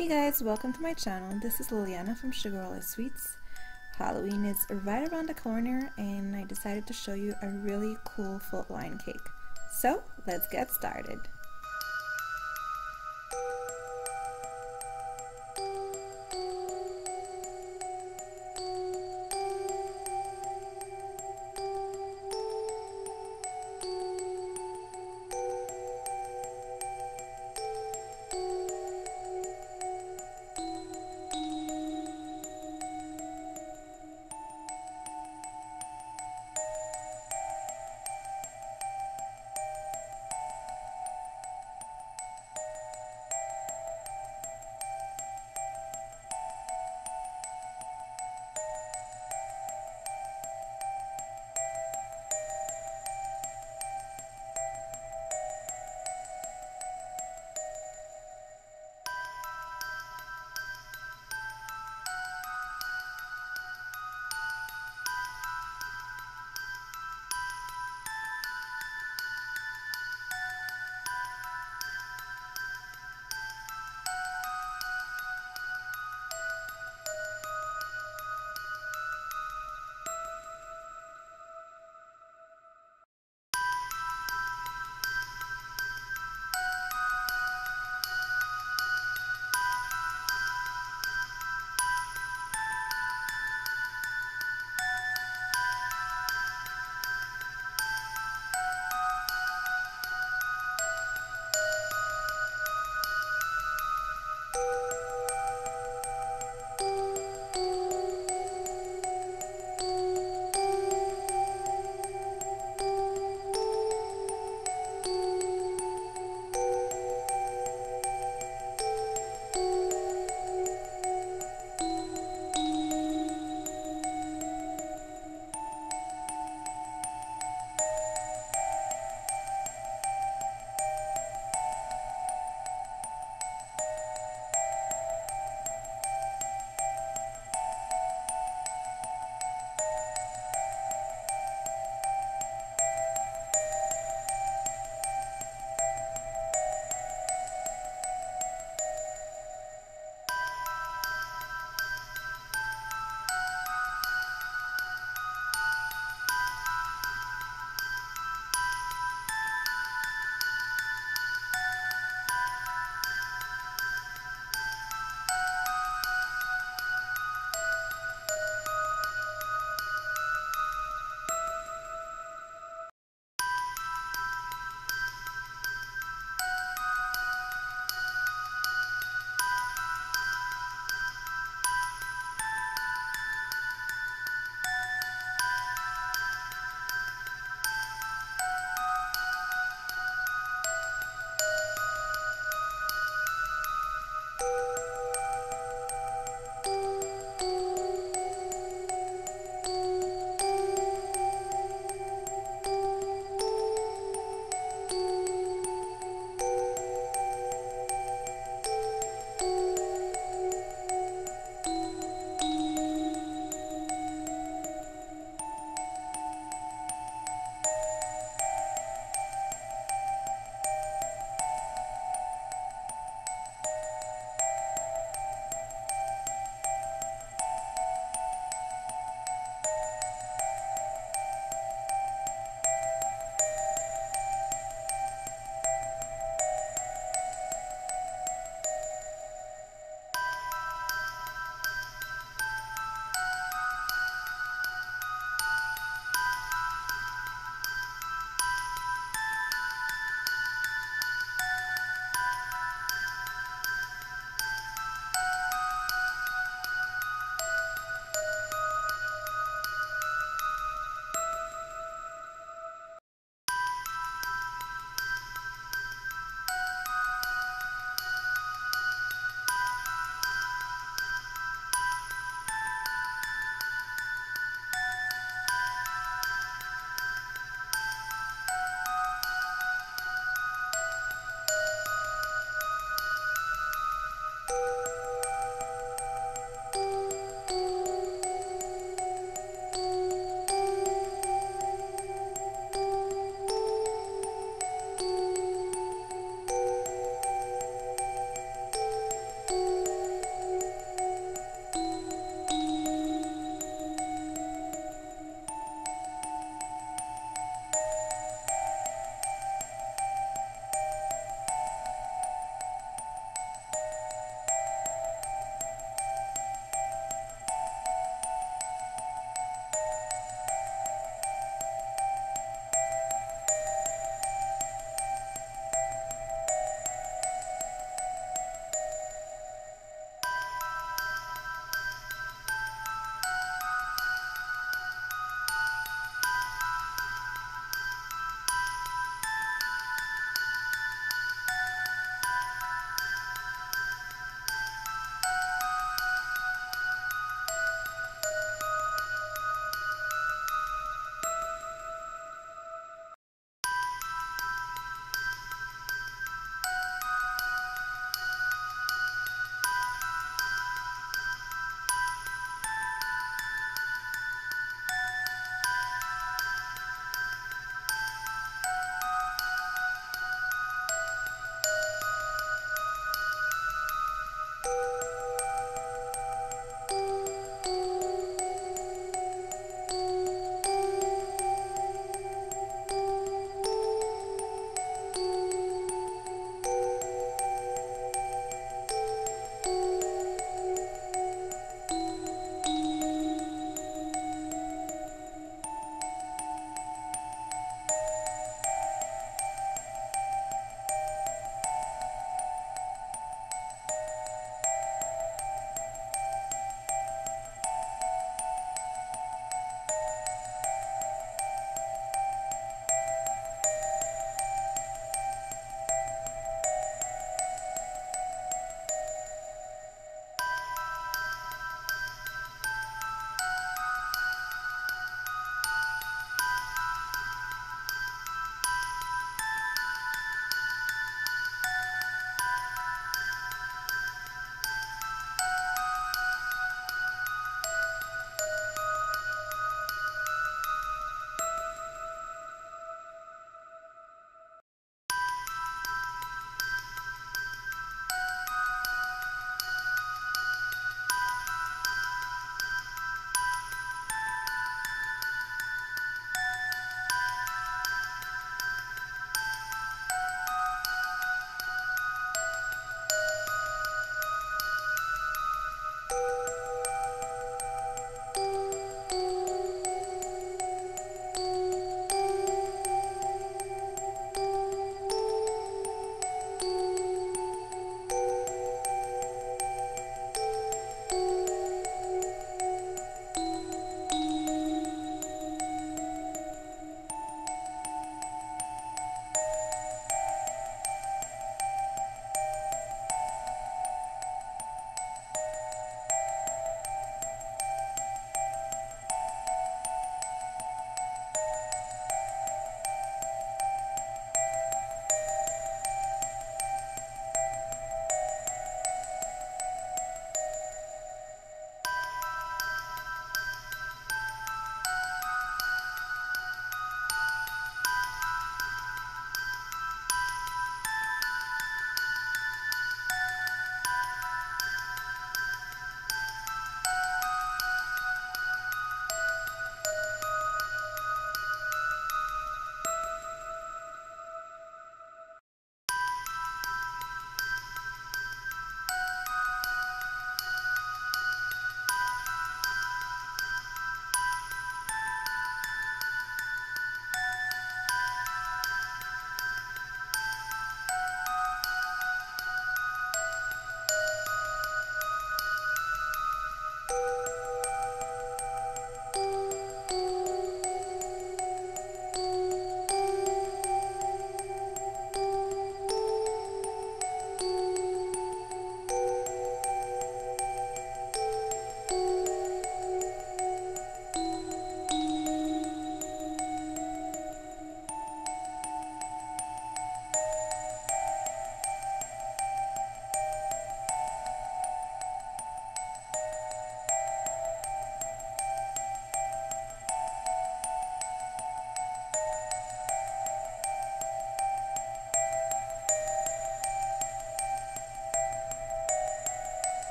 Hey guys, welcome to my channel. This is Liliana from Sugarella Sweets. Halloween is right around the corner and I decided to show you a really cool fault line cake. So let's get started.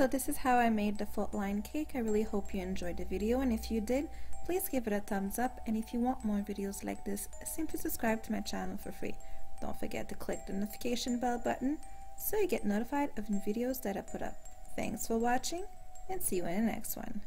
So this is how I made the fault line cake. I really hope you enjoyed the video and if you did, please give it a thumbs up and if you want more videos like this, simply subscribe to my channel for free. Don't forget to click the notification bell button so you get notified of new videos that I put up. Thanks for watching and see you in the next one.